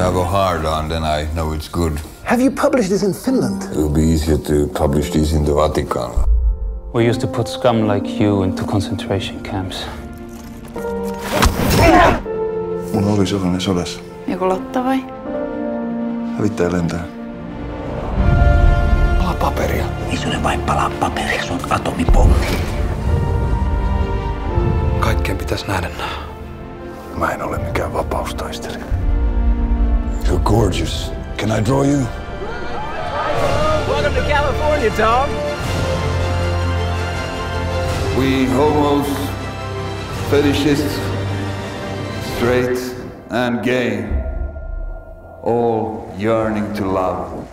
have a hard on, then I know it's good. Have you published this in Finland? It would be easier to publish this in the Vatican. We used to put scum like you into concentration camps. Mulla oli sellainen sodassa. Joku Lotta vai? Hävittäjä lentää. Palaa paperia. Ei se ole vain palaa paperia, se on atomipommi. Kaikkien pitäisi nähdä nämä. Mä en ole mikään vapaustaistelija. You're gorgeous. Can I draw you? Welcome to California, Tom. We homos, fetishists, straight and gay, all yearning to love.